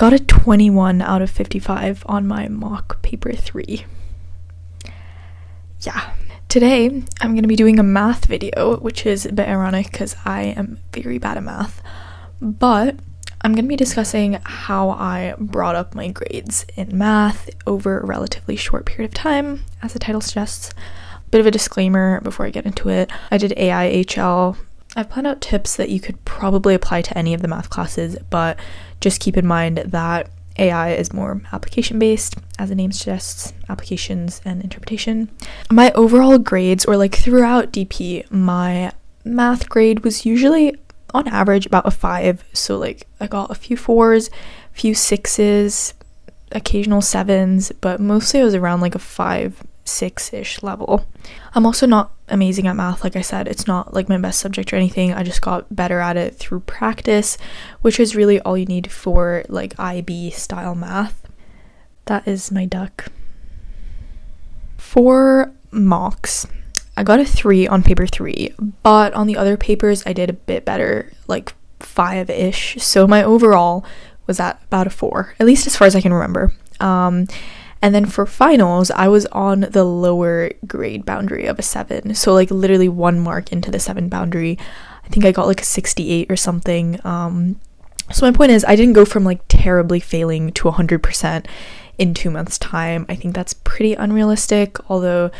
got a 21 out of 55 on my mock paper 3. Yeah. Today, I'm going to be doing a math video, which is a bit ironic because I am very bad at math. But I'm going to be discussing how I brought up my grades in math over a relatively short period of time, as the title suggests. Bit of a disclaimer before I get into it. I did AIHL. I've planned out tips that you could probably apply to any of the math classes, but just keep in mind that AI is more application based, as the name suggests, applications and interpretation. My overall grades, or like throughout DP, my math grade was usually on average about a five. So, like, I got a few fours, a few sixes, occasional sevens, but mostly I was around like a five, six ish level. I'm also not amazing at math, like I said, it's not like my best subject or anything. I just got better at it through practice, which is really all you need for like IB style math. That is my duck. For mocks, I got a three on paper three, but on the other papers, I did a bit better, like five ish. So my overall was at about a four, at least as far as I can remember. Um, and then for finals, I was on the lower grade boundary of a seven. So, like, literally one mark into the seven boundary. I think I got like a 68 or something. Um, so, my point is, I didn't go from like terribly failing to 100% in two months' time. I think that's pretty unrealistic. Although,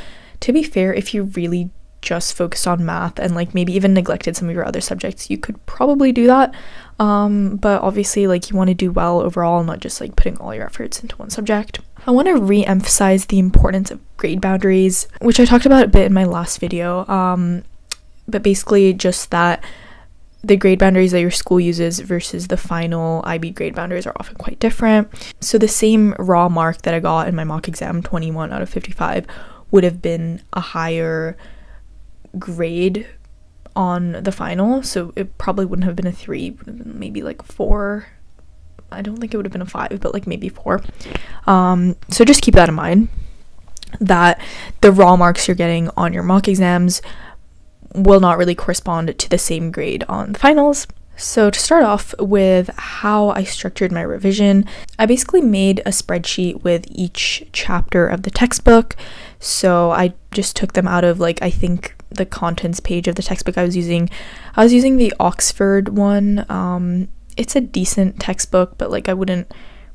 to be fair, if you really just focused on math and like maybe even neglected some of your other subjects, you could probably do that. Um, but obviously, like you want to do well overall, not just like putting all your efforts into one subject. I want to re emphasize the importance of grade boundaries, which I talked about a bit in my last video. Um, but basically, just that the grade boundaries that your school uses versus the final IB grade boundaries are often quite different. So, the same raw mark that I got in my mock exam, 21 out of 55, would have been a higher grade on the final. So, it probably wouldn't have been a three, maybe like four I don't think it would have been a five, but like maybe four. Um, so just keep that in mind that the raw marks you're getting on your mock exams will not really correspond to the same grade on the finals. So, to start off with how I structured my revision, I basically made a spreadsheet with each chapter of the textbook. So, I just took them out of like I think the contents page of the textbook I was using. I was using the Oxford one. Um, it's a decent textbook, but like I wouldn't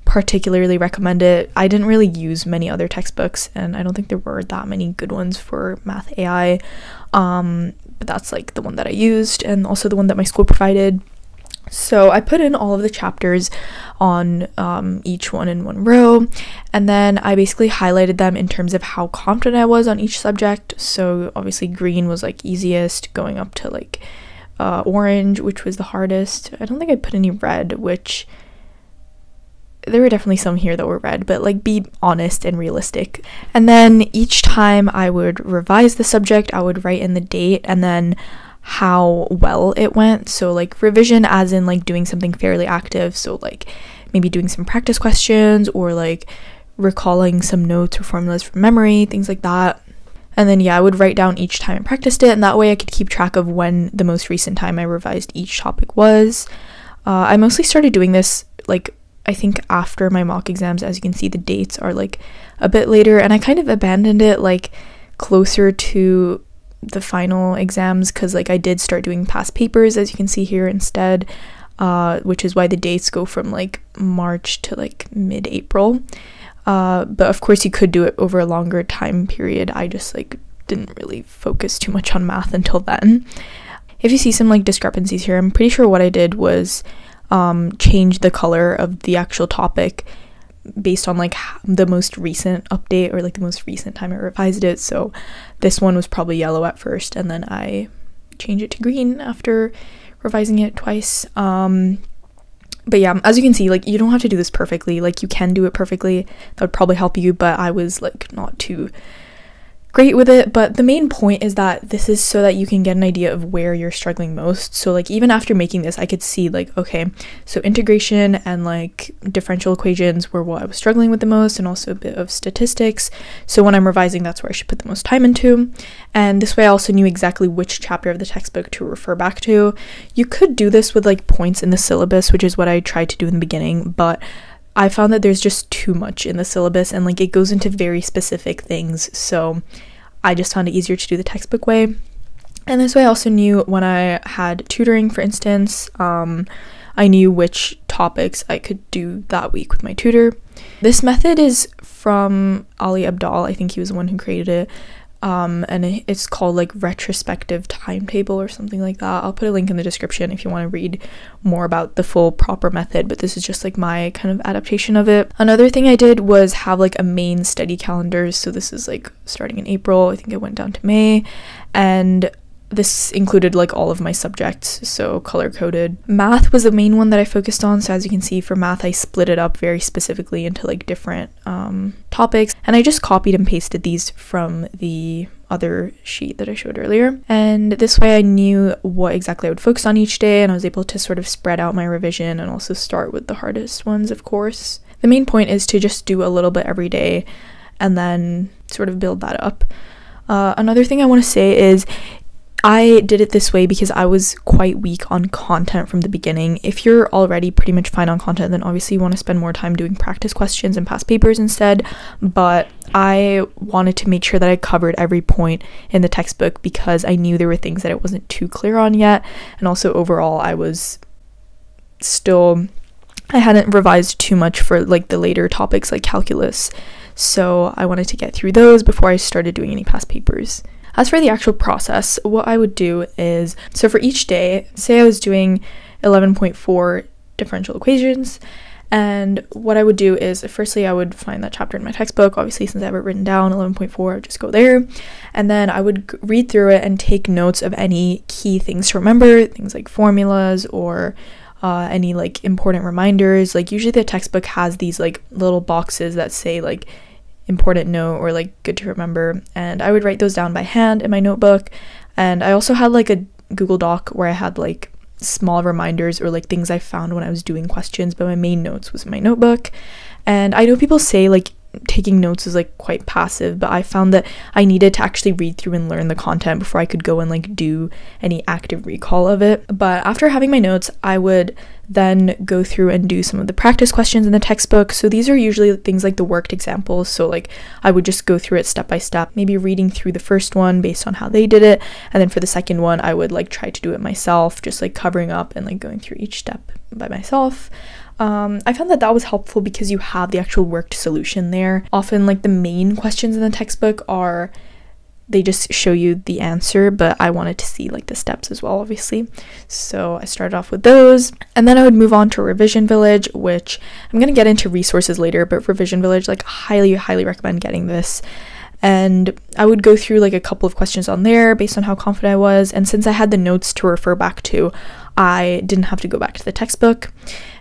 particularly recommend it. I didn't really use many other textbooks, and I don't think there were that many good ones for Math AI. Um, but that's like the one that I used, and also the one that my school provided. So I put in all of the chapters on um, each one in one row, and then I basically highlighted them in terms of how confident I was on each subject. So obviously, green was like easiest, going up to like uh, orange, which was the hardest. I don't think I put any red, which there were definitely some here that were red, but like be honest and realistic. And then each time I would revise the subject, I would write in the date and then how well it went. So, like revision, as in like doing something fairly active. So, like maybe doing some practice questions or like recalling some notes or formulas from memory, things like that. And then, yeah, I would write down each time I practiced it, and that way I could keep track of when the most recent time I revised each topic was. Uh, I mostly started doing this, like, I think after my mock exams. As you can see, the dates are like a bit later, and I kind of abandoned it, like, closer to the final exams because, like, I did start doing past papers, as you can see here instead, uh, which is why the dates go from like March to like mid April. Uh, but of course, you could do it over a longer time period. I just like didn't really focus too much on math until then. If you see some like discrepancies here, I'm pretty sure what I did was um, change the color of the actual topic based on like the most recent update or like the most recent time I revised it. So this one was probably yellow at first, and then I changed it to green after revising it twice. Um, but yeah, as you can see, like you don't have to do this perfectly. Like you can do it perfectly. That would probably help you, but I was like not too great with it, but the main point is that this is so that you can get an idea of where you're struggling most. So like even after making this, I could see like okay, so integration and like differential equations were what I was struggling with the most and also a bit of statistics. So when I'm revising, that's where I should put the most time into. And this way I also knew exactly which chapter of the textbook to refer back to. You could do this with like points in the syllabus, which is what I tried to do in the beginning, but I found that there's just too much in the syllabus and like it goes into very specific things. So I just found it easier to do the textbook way. And this way I also knew when I had tutoring, for instance, um, I knew which topics I could do that week with my tutor. This method is from Ali Abdaal. I think he was the one who created it. Um, and it's called like retrospective timetable or something like that. I'll put a link in the description if you want to read more about the full proper method, but this is just like my kind of adaptation of it. Another thing I did was have like a main study calendar. So this is like starting in April, I think it went down to May, and this included like all of my subjects, so color coded. Math was the main one that I focused on. So, as you can see, for math, I split it up very specifically into like different um, topics, and I just copied and pasted these from the other sheet that I showed earlier. And this way, I knew what exactly I would focus on each day, and I was able to sort of spread out my revision and also start with the hardest ones, of course. The main point is to just do a little bit every day and then sort of build that up. Uh, another thing I want to say is I did it this way because I was quite weak on content from the beginning. If you're already pretty much fine on content, then obviously you want to spend more time doing practice questions and past papers instead. But I wanted to make sure that I covered every point in the textbook because I knew there were things that it wasn't too clear on yet. And also, overall, I was still, I hadn't revised too much for like the later topics like calculus. So I wanted to get through those before I started doing any past papers. As for the actual process, what I would do is so for each day, say I was doing 11.4 differential equations. And what I would do is, firstly, I would find that chapter in my textbook. Obviously, since I have it written down, 11.4, I would just go there. And then I would read through it and take notes of any key things to remember, things like formulas or uh, any like important reminders. Like, usually the textbook has these like little boxes that say like important note or like good to remember. And I would write those down by hand in my notebook. And I also had like a Google Doc where I had like small reminders or like things I found when I was doing questions, but my main notes was my notebook. And I know people say like taking notes is like quite passive, but I found that I needed to actually read through and learn the content before I could go and like do any active recall of it. But after having my notes, I would then go through and do some of the practice questions in the textbook. So these are usually things like the worked examples. So like I would just go through it step by step, maybe reading through the first one based on how they did it, and then for the second one I would like try to do it myself, just like covering up and like going through each step by myself. Um, I found that that was helpful because you have the actual worked solution there. Often, like the main questions in the textbook are they just show you the answer, but I wanted to see like the steps as well, obviously. So I started off with those, and then I would move on to Revision Village, which I'm gonna get into resources later, but Revision Village, like, highly, highly recommend getting this. And I would go through like a couple of questions on there based on how confident I was, and since I had the notes to refer back to, I didn't have to go back to the textbook.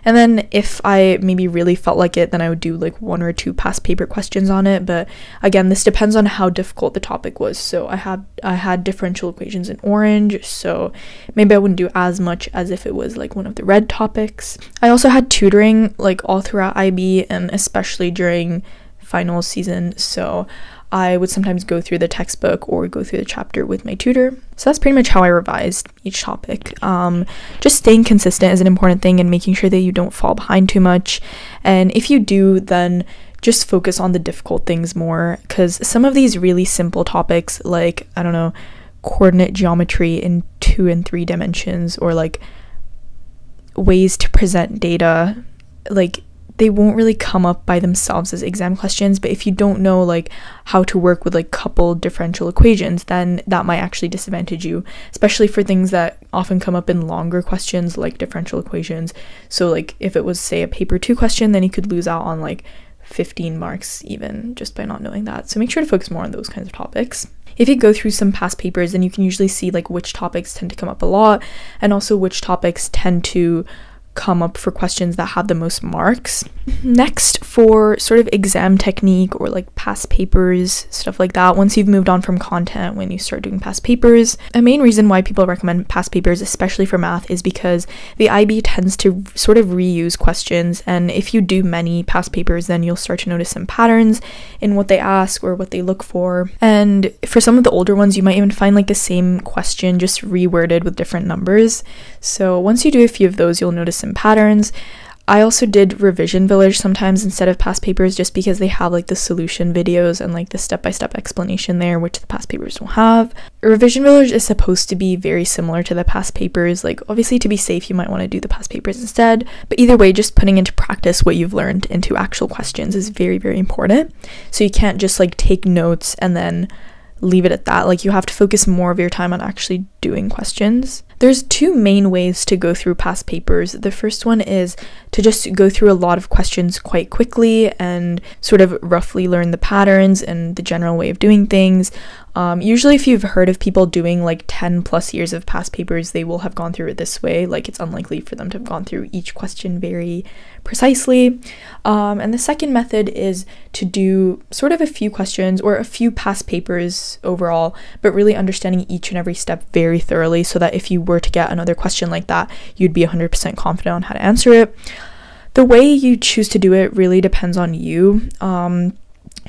And then if I maybe really felt like it, then I would do like one or two past paper questions on it. But again, this depends on how difficult the topic was. So I had I had differential equations in orange, so maybe I wouldn't do as much as if it was like one of the red topics. I also had tutoring like all throughout IB and especially during final season. So I would sometimes go through the textbook or go through the chapter with my tutor. So that's pretty much how I revised each topic. Um, just staying consistent is an important thing and making sure that you don't fall behind too much. And if you do, then just focus on the difficult things more because some of these really simple topics, like, I don't know, coordinate geometry in two and three dimensions or like ways to present data, like they won't really come up by themselves as exam questions but if you don't know like how to work with like coupled differential equations then that might actually disadvantage you especially for things that often come up in longer questions like differential equations. So like if it was say a paper 2 question then you could lose out on like 15 marks even just by not knowing that. So make sure to focus more on those kinds of topics. If you go through some past papers then you can usually see like which topics tend to come up a lot and also which topics tend to come up for questions that have the most marks. Next, for sort of exam technique or like past papers, stuff like that, once you've moved on from content, when you start doing past papers, a main reason why people recommend past papers, especially for math, is because the IB tends to sort of reuse questions. And if you do many past papers, then you'll start to notice some patterns in what they ask or what they look for. And for some of the older ones, you might even find like the same question just reworded with different numbers. So once you do a few of those, you'll notice some patterns. I also did Revision Village sometimes instead of past papers just because they have like the solution videos and like the step by step explanation there, which the past papers don't have. Revision Village is supposed to be very similar to the past papers. Like, obviously, to be safe, you might want to do the past papers instead. But either way, just putting into practice what you've learned into actual questions is very, very important. So you can't just like take notes and then leave it at that. Like, you have to focus more of your time on actually doing questions. There's two main ways to go through past papers. The first one is to just go through a lot of questions quite quickly and sort of roughly learn the patterns and the general way of doing things. Um, usually, if you've heard of people doing like 10 plus years of past papers, they will have gone through it this way. Like, it's unlikely for them to have gone through each question very precisely. Um, and the second method is to do sort of a few questions or a few past papers overall, but really understanding each and every step very thoroughly so that if you were to get another question like that, you'd be 100% confident on how to answer it. The way you choose to do it really depends on you. Um,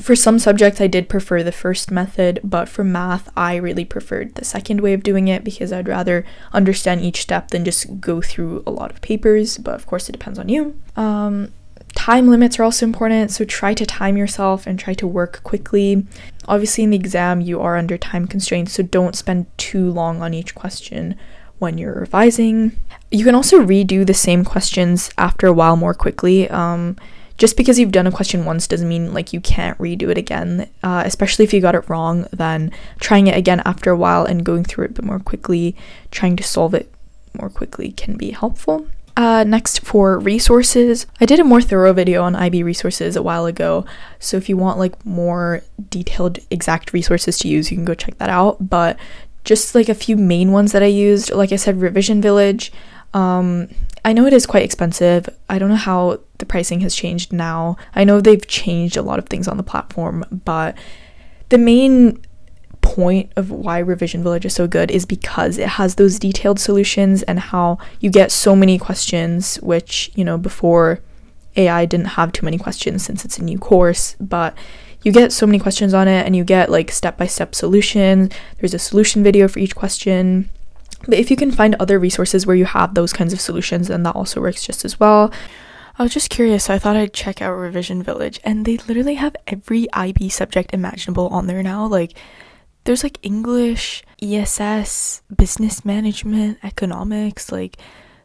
for some subjects, I did prefer the first method, but for math, I really preferred the second way of doing it because I'd rather understand each step than just go through a lot of papers. But of course, it depends on you. Um, time limits are also important, so try to time yourself and try to work quickly. Obviously, in the exam, you are under time constraints, so don't spend too long on each question when you're revising. You can also redo the same questions after a while more quickly. Um, just because you've done a question once doesn't mean like you can't redo it again. Uh, especially if you got it wrong then trying it again after a while and going through it a bit more quickly trying to solve it more quickly can be helpful. Uh, next for resources. I did a more thorough video on ib resources a while ago. So if you want like more detailed exact resources to use you can go check that out. But just like a few main ones that i used. Like i said revision village. Um, I know it is quite expensive. I don't know how the pricing has changed now. I know they've changed a lot of things on the platform, but the main point of why Revision Village is so good is because it has those detailed solutions and how you get so many questions, which, you know, before AI didn't have too many questions since it's a new course, but you get so many questions on it and you get like step by step solutions. There's a solution video for each question. But if you can find other resources where you have those kinds of solutions, then that also works just as well. I was just curious, so I thought I'd check out Revision Village, and they literally have every IB subject imaginable on there now. Like, there's like English, ESS, business management, economics. Like,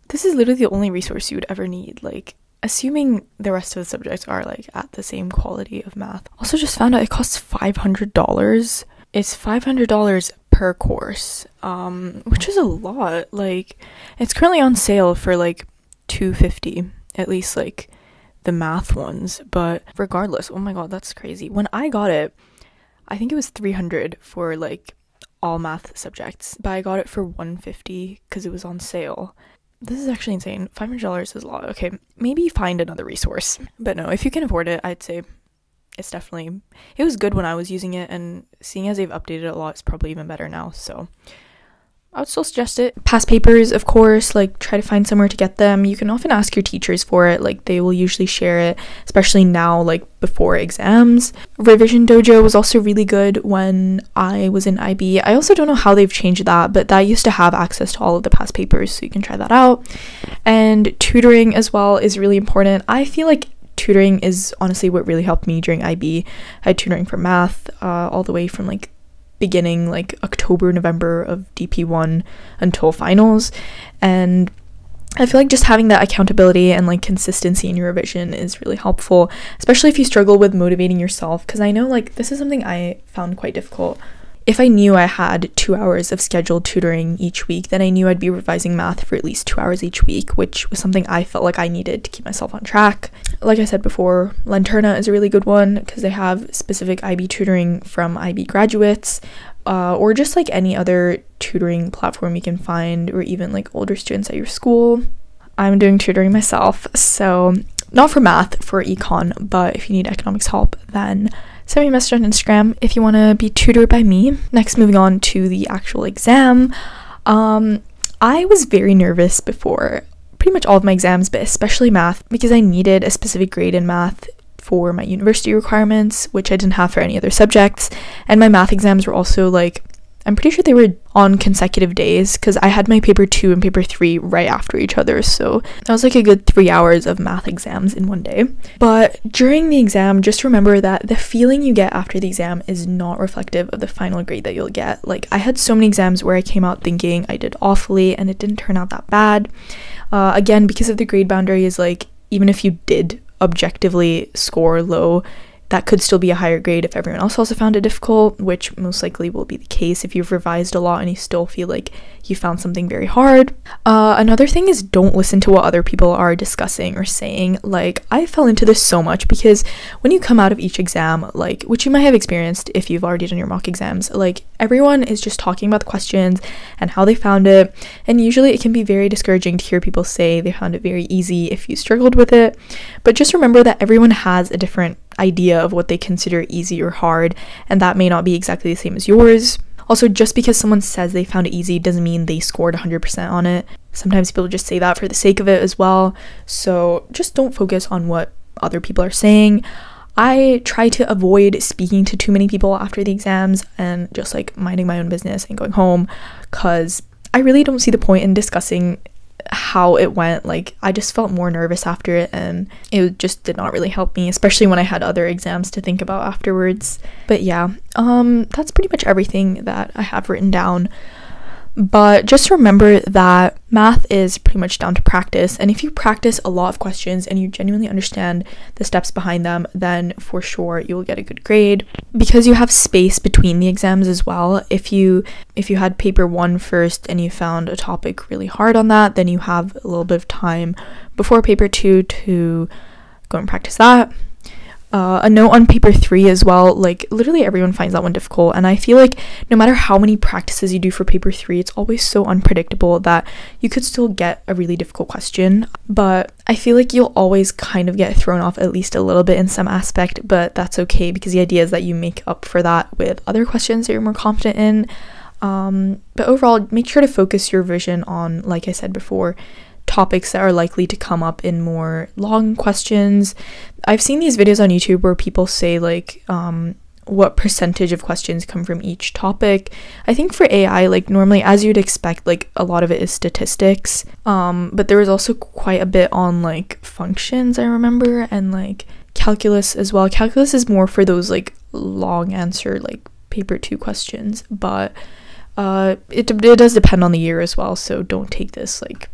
this is literally the only resource you would ever need. Like, assuming the rest of the subjects are like at the same quality of math. Also, just found out it costs $500. It's $500 per course, um, which is a lot. Like, it's currently on sale for like 250 at least like the math ones. But regardless, oh my god, that's crazy. When I got it, I think it was 300 for like all math subjects, but I got it for 150 because it was on sale. This is actually insane. $500 is a lot. Okay, maybe find another resource. But no, if you can afford it, I'd say it's definitely it was good when I was using it and seeing as they've updated it a lot, it's probably even better now. So I would still suggest it. Past papers, of course, like try to find somewhere to get them. You can often ask your teachers for it, like they will usually share it, especially now, like before exams. Revision Dojo was also really good when I was in IB. I also don't know how they've changed that, but that used to have access to all of the past papers, so you can try that out. And tutoring as well is really important. I feel like tutoring is honestly what really helped me during IB. I had tutoring for math uh, all the way from like beginning like October, November of DP1 until finals. And I feel like just having that accountability and like consistency in your revision is really helpful, especially if you struggle with motivating yourself. Because I know like this is something I found quite difficult if I knew I had two hours of scheduled tutoring each week, then I knew I'd be revising math for at least two hours each week, which was something I felt like I needed to keep myself on track. Like I said before, Lanterna is a really good one because they have specific IB tutoring from IB graduates, uh, or just like any other tutoring platform you can find, or even like older students at your school. I'm doing tutoring myself, so not for math, for econ, but if you need economics help, then send me a message on Instagram if you want to be tutored by me. Next, moving on to the actual exam. Um, I was very nervous before pretty much all of my exams, but especially math, because I needed a specific grade in math for my university requirements, which I didn't have for any other subjects. And my math exams were also like I'm pretty sure they were on consecutive days because I had my paper two and paper three right after each other. So that was like a good three hours of math exams in one day. But during the exam, just remember that the feeling you get after the exam is not reflective of the final grade that you'll get. Like, I had so many exams where I came out thinking I did awfully and it didn't turn out that bad. Uh, again, because of the grade boundary, is like, even if you did objectively score low, that could still be a higher grade if everyone else also found it difficult, which most likely will be the case if you've revised a lot and you still feel like you found something very hard. Uh, another thing is don't listen to what other people are discussing or saying. Like, I fell into this so much because when you come out of each exam, like, which you might have experienced if you've already done your mock exams, like, everyone is just talking about the questions and how they found it. And usually it can be very discouraging to hear people say they found it very easy if you struggled with it. But just remember that everyone has a different idea of what they consider easy or hard, and that may not be exactly the same as yours. Also, just because someone says they found it easy doesn't mean they scored 100% on it. Sometimes people just say that for the sake of it as well. So just don't focus on what other people are saying. I try to avoid speaking to too many people after the exams and just like minding my own business and going home because I really don't see the point in discussing how it went. Like, I just felt more nervous after it, and it just did not really help me, especially when I had other exams to think about afterwards. But yeah, um, that's pretty much everything that I have written down. But just remember that math is pretty much down to practice. And if you practice a lot of questions and you genuinely understand the steps behind them, then for sure you will get a good grade. Because you have space between the exams as well. If you if you had paper one first and you found a topic really hard on that, then you have a little bit of time before paper two to go and practice that uh, a note on paper three as well. Like, literally everyone finds that one difficult. And I feel like no matter how many practices you do for paper three, it's always so unpredictable that you could still get a really difficult question. But I feel like you'll always kind of get thrown off at least a little bit in some aspect, but that's okay because the idea is that you make up for that with other questions that you're more confident in. Um, but overall, make sure to focus your vision on, like I said before, topics that are likely to come up in more long questions. I've seen these videos on YouTube where people say, like, um, what percentage of questions come from each topic. I think for AI, like normally as you'd expect, like a lot of it is statistics. Um, but there was also quite a bit on like functions, I remember, and like calculus as well. Calculus is more for those like long answer, like paper two questions, but uh it, it does depend on the year as well, so don't take this like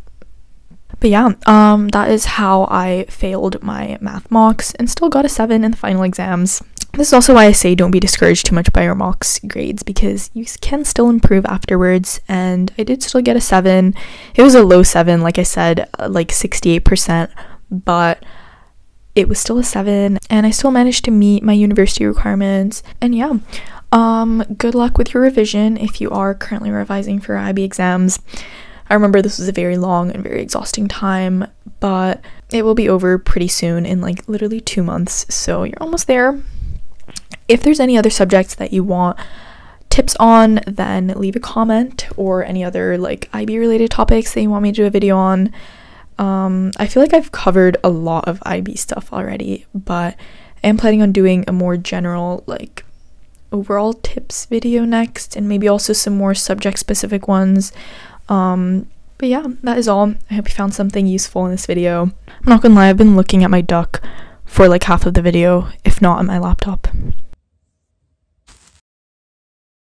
but yeah, um, that is how I failed my math mocks and still got a 7 in the final exams. This is also why I say don't be discouraged too much by your mocks grades because you can still improve afterwards. And I did still get a 7. It was a low 7, like I said, uh, like 68%, but it was still a 7 and I still managed to meet my university requirements. And yeah, um, good luck with your revision if you are currently revising for IB exams. I remember this was a very long and very exhausting time, but it will be over pretty soon in like literally two months, so you're almost there. If there's any other subjects that you want tips on, then leave a comment or any other like IB related topics that you want me to do a video on. Um, I feel like I've covered a lot of IB stuff already, but I am planning on doing a more general, like, overall tips video next, and maybe also some more subject specific ones. Um, but yeah, that is all. I hope you found something useful in this video. I'm not gonna lie, I've been looking at my duck for like half of the video, if not on my laptop.